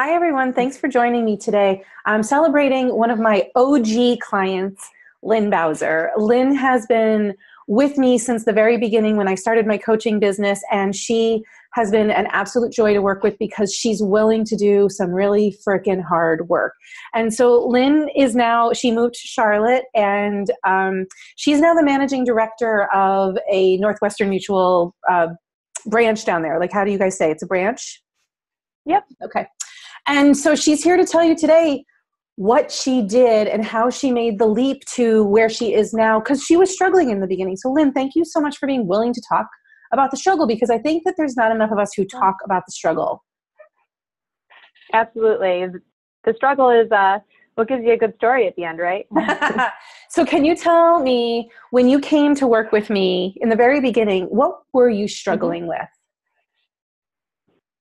Hi, everyone. Thanks for joining me today. I'm celebrating one of my OG clients, Lynn Bowser. Lynn has been with me since the very beginning when I started my coaching business, and she has been an absolute joy to work with because she's willing to do some really freaking hard work. And so Lynn is now, she moved to Charlotte, and um, she's now the managing director of a Northwestern Mutual uh, branch down there. Like, how do you guys say it's a branch? Yep. Okay. And so she's here to tell you today what she did and how she made the leap to where she is now because she was struggling in the beginning. So, Lynn, thank you so much for being willing to talk about the struggle because I think that there's not enough of us who talk about the struggle. Absolutely. The struggle is uh, what gives you a good story at the end, right? so, can you tell me when you came to work with me in the very beginning, what were you struggling mm-hmm. with?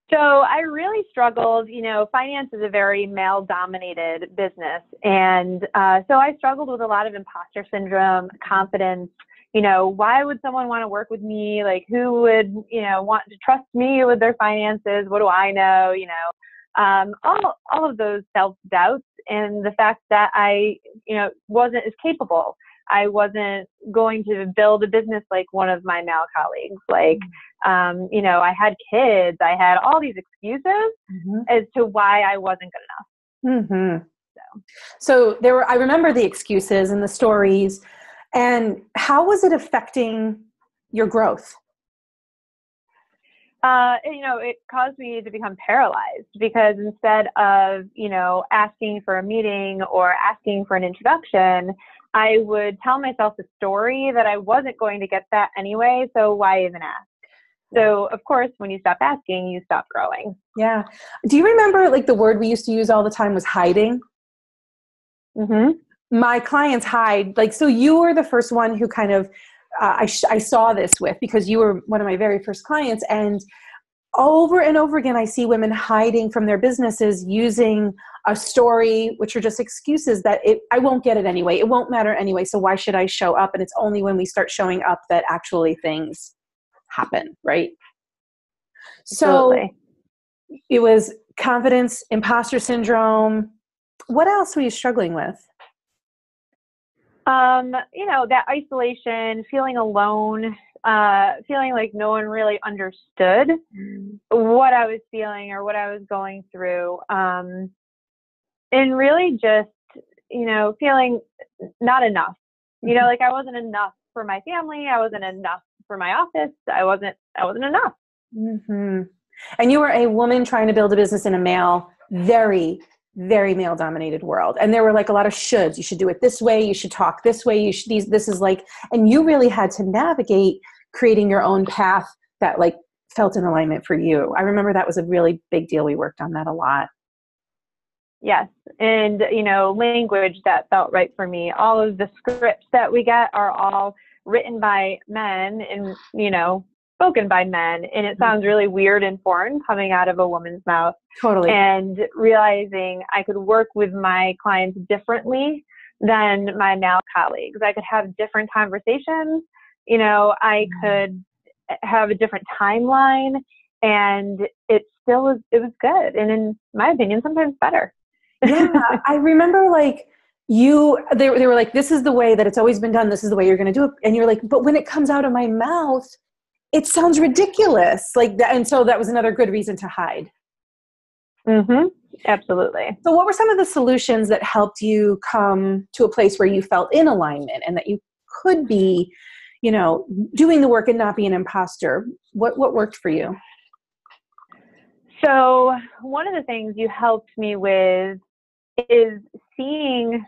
So I really struggled. You know, finance is a very male dominated business. And uh, so I struggled with a lot of imposter syndrome, confidence. You know, why would someone want to work with me? Like, who would, you know, want to trust me with their finances? What do I know? You know, um, all, all of those self doubts and the fact that I, you know, wasn't as capable. I wasn't going to build a business like one of my male colleagues. Like, um, you know, I had kids, I had all these excuses mm-hmm. as to why I wasn't good enough. Mm-hmm. So. so there were, I remember the excuses and the stories. And how was it affecting your growth? Uh, you know, it caused me to become paralyzed because instead of, you know, asking for a meeting or asking for an introduction, I would tell myself a story that I wasn't going to get that anyway, so why even ask? So, of course, when you stop asking, you stop growing. Yeah. Do you remember like the word we used to use all the time was hiding? Mhm. My clients hide. Like so you were the first one who kind of uh, I, sh- I saw this with because you were one of my very first clients and over and over again i see women hiding from their businesses using a story which are just excuses that it i won't get it anyway. It won't matter anyway so why should i show up? And it's only when we start showing up that actually things happen right? So it was confidence imposter syndrome. What else were you struggling with? Um, you know that isolation feeling alone uh, feeling like no one really understood mm. what I was feeling or what I was going through. Um, and really just, you know, feeling not enough. You know, mm-hmm. like I wasn't enough for my family. I wasn't enough for my office. I wasn't, I wasn't enough. Mm-hmm. And you were a woman trying to build a business in a male, very, very male dominated world. And there were like a lot of shoulds. You should do it this way. You should talk this way. You should, these, this is like, and you really had to navigate creating your own path that like felt in alignment for you. I remember that was a really big deal. We worked on that a lot. Yes. And, you know, language that felt right for me. All of the scripts that we get are all written by men and, you know, spoken by men. And it mm-hmm. sounds really weird and foreign coming out of a woman's mouth. Totally. And realizing I could work with my clients differently than my male colleagues. I could have different conversations you know, I mm-hmm. could have a different timeline and it still was, it was good. And in my opinion, sometimes better. Yeah. I remember like, you they, they were like this is the way that it's always been done. This is the way you're going to do it. And you're like but when it comes out of my mouth it sounds ridiculous. Like that and so that was another good reason to hide. Mm-hmm. Absolutely. So what were some of the solutions that helped you come to a place where you felt in alignment and that you could be you know doing the work and not be an imposter? What what worked for you? So one of the things you helped me with is seeing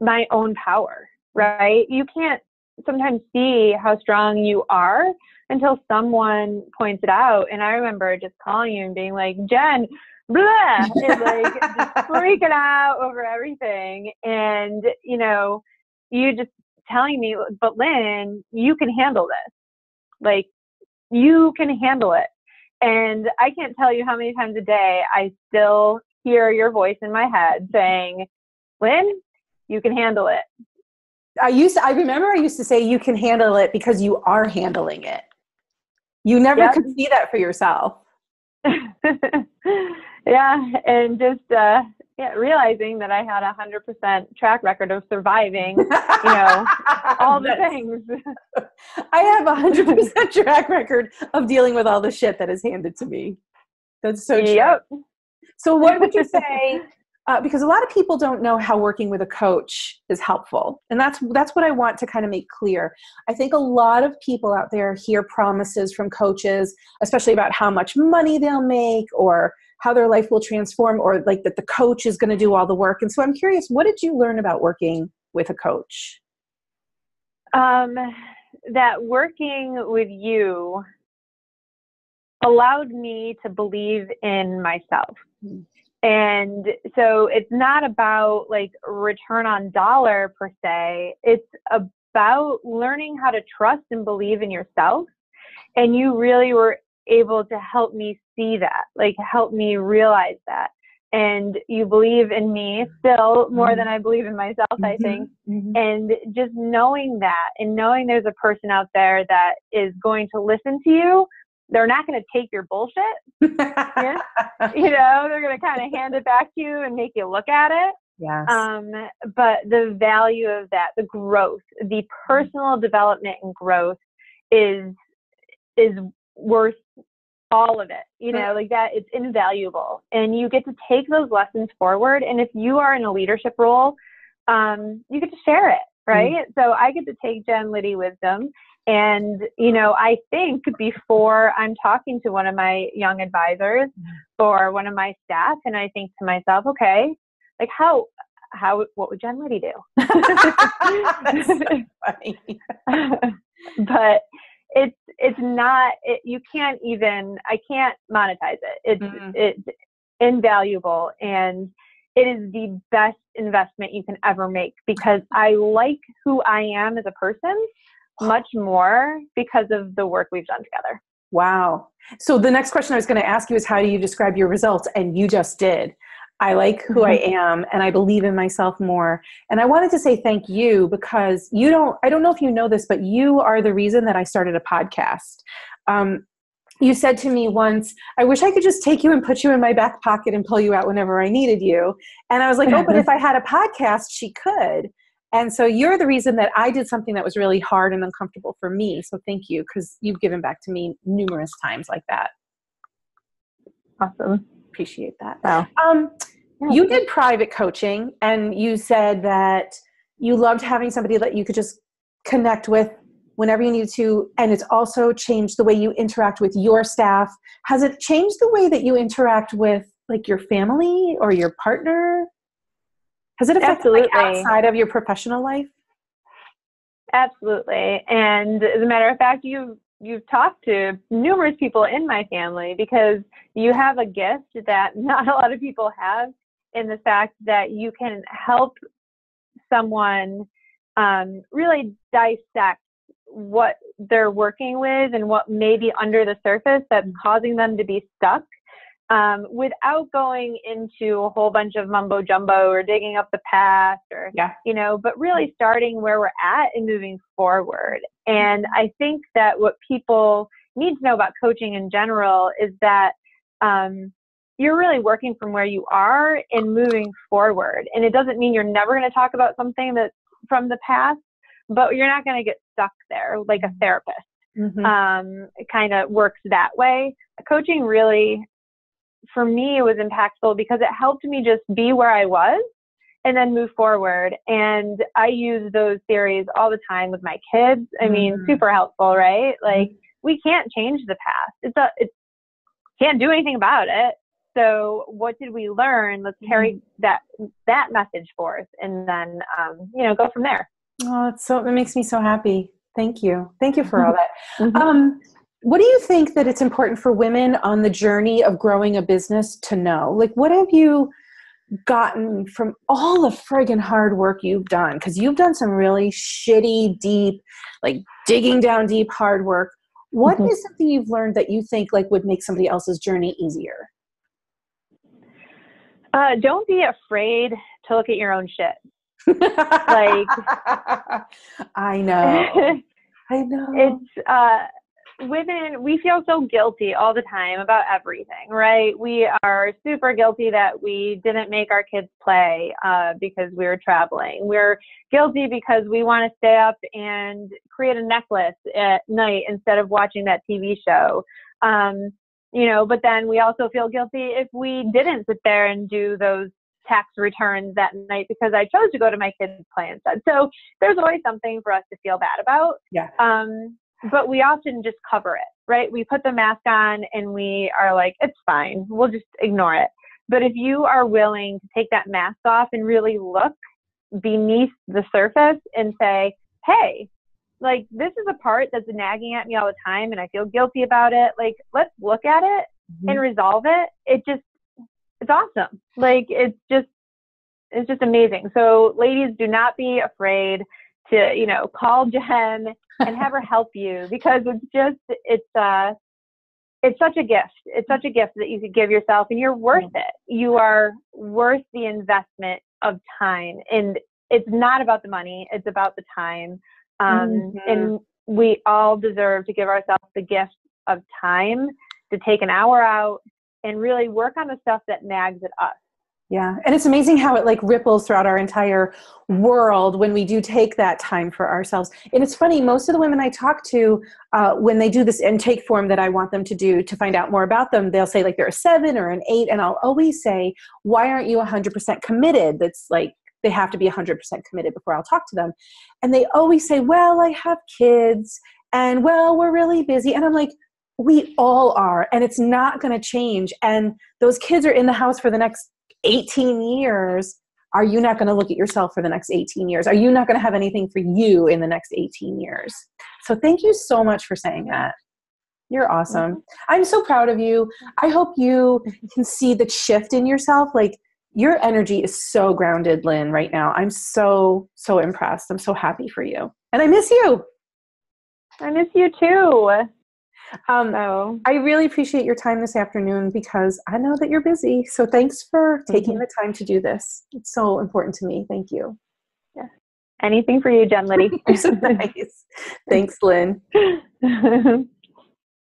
my own power right you can't sometimes see how strong you are until someone points it out and i remember just calling you and being like jen blah and like just freaking out over everything and you know you just telling me, but Lynn, you can handle this. Like, you can handle it. And I can't tell you how many times a day I still hear your voice in my head saying, Lynn, you can handle it. I used to, I remember I used to say you can handle it because you are handling it. You never yep. could see that for yourself. yeah, and just uh, yeah, realizing that I had a hundred percent track record of surviving, you know, all the things. I have a hundred percent track record of dealing with all the shit that is handed to me. That's so true. Yep. So, what would you say? Uh, because a lot of people don't know how working with a coach is helpful, and that's that's what I want to kind of make clear. I think a lot of people out there hear promises from coaches, especially about how much money they'll make or how their life will transform, or like that the coach is going to do all the work. And so, I'm curious, what did you learn about working with a coach? Um, that working with you allowed me to believe in myself. And so it's not about like return on dollar per se. It's about learning how to trust and believe in yourself. And you really were able to help me see that, like help me realize that. And you believe in me still more mm-hmm. than I believe in myself, mm-hmm. I think. Mm-hmm. And just knowing that and knowing there's a person out there that is going to listen to you they're not going to take your bullshit. yeah? You know, they're going to kind of hand it back to you and make you look at it. Yes. Um, but the value of that, the growth, the personal development and growth is is worth all of it. You know, like that it's invaluable. And you get to take those lessons forward. And if you are in a leadership role, um, you get to share it, right? Mm-hmm. So I get to take Jen Liddy wisdom and, you know, I think before I'm talking to one of my young advisors or one of my staff, and I think to myself, okay, like how, how, what would Jen Liddy do? but it's, it's not, it, you can't even, I can't monetize it. It's, mm-hmm. it's invaluable. And, it is the best investment you can ever make because I like who I am as a person much more because of the work we've done together. Wow. So the next question I was going to ask you is how do you describe your results? And you just did. I like who I mm-hmm. am and I believe in myself more. And I wanted to say thank you because you don't, I don't know if you know this, but you are the reason that I started a podcast. Um, you said to me once, I wish I could just take you and put you in my back pocket and pull you out whenever I needed you. And I was like, oh, but if I had a podcast, she could. And so you're the reason that I did something that was really hard and uncomfortable for me. So thank you because you've given back to me numerous times like that. Awesome. Appreciate that. Wow. Um, you did private coaching and you said that you loved having somebody that you could just connect with whenever you need to. And it's also changed the way you interact with your staff. Has it changed the way that you interact with like your family or your partner? Has it affected like, outside of your professional life? Absolutely. And as a matter of fact, you've you've talked to numerous people in my family because you have a gift that not a lot of people have in the fact that you can help someone um, really dissect what they're working with and what may be under the surface that's causing them to be stuck um, without going into a whole bunch of mumbo jumbo or digging up the past or, yeah. you know, but really starting where we're at and moving forward. And I think that what people need to know about coaching in general is that um, you're really working from where you are and moving forward. And it doesn't mean you're never going to talk about something that's from the past, but you're not going to get stuck there like a therapist. Mm-hmm. Um, it kind of works that way. Coaching really for me, it was impactful because it helped me just be where I was and then move forward. And I use those theories all the time with my kids. I mean, mm-hmm. super helpful, right? Like we can't change the past. It's a, it's can't do anything about it. So what did we learn? Let's carry mm-hmm. that that message forth, and then um, you know go from there. Oh, it's so it makes me so happy. Thank you, thank you for all that. Mm-hmm. Um, what do you think that it's important for women on the journey of growing a business to know? Like, what have you gotten from all the friggin' hard work you've done? Because you've done some really shitty, deep, like digging down deep hard work. What mm-hmm. is something you've learned that you think like would make somebody else's journey easier? Uh, don't be afraid to look at your own shit. Like I know. I know. It's uh women, we feel so guilty all the time about everything, right? We are super guilty that we didn't make our kids play uh, because we were traveling. We're guilty because we want to stay up and create a necklace at night instead of watching that TV show. Um, you know, but then we also feel guilty if we didn't sit there and do those tax returns that night because I chose to go to my kids' play instead. So there's always something for us to feel bad about. Yeah. Um, but we often just cover it, right? We put the mask on and we are like, it's fine. We'll just ignore it. But if you are willing to take that mask off and really look beneath the surface and say, hey, like this is a part that's nagging at me all the time and I feel guilty about it. Like, let's look at it mm-hmm. and resolve it. It just, it's awesome. Like, it's just, it's just amazing. So, ladies, do not be afraid to, you know, call Jen and have her help you because it's just it's uh it's such a gift. It's such a gift that you could give yourself and you're worth it. You are worth the investment of time. And it's not about the money, it's about the time. Um, mm-hmm. And we all deserve to give ourselves the gift of time to take an hour out and really work on the stuff that nags at us. Yeah. And it's amazing how it like ripples throughout our entire world when we do take that time for ourselves. And it's funny, most of the women I talk to, uh, when they do this intake form that I want them to do to find out more about them, they'll say like they're a seven or an eight. And I'll always say, why aren't you a 100% committed? That's like, they have to be a 100% committed before I'll talk to them. And they always say, well, I have kids and well, we're really busy. And I'm like, we all are. And it's not going to change. And those kids are in the house for the next 18 years, are you not going to look at yourself for the next 18 years? Are you not going to have anything for you in the next 18 years? So thank you so much for saying that. You're awesome. Mm-hmm. I'm so proud of you. I hope you can see the shift in yourself. Like your energy is so grounded, Lynn, right now. I'm so, so impressed. I'm so happy for you. And I miss you. I miss you too. Um, so. I really appreciate your time this afternoon because I know that you're busy. So thanks for taking mm-hmm. the time to do this. It's so important to me. Thank you. Yeah. Anything for you, Jen Liddy. nice. Thanks, Lynn.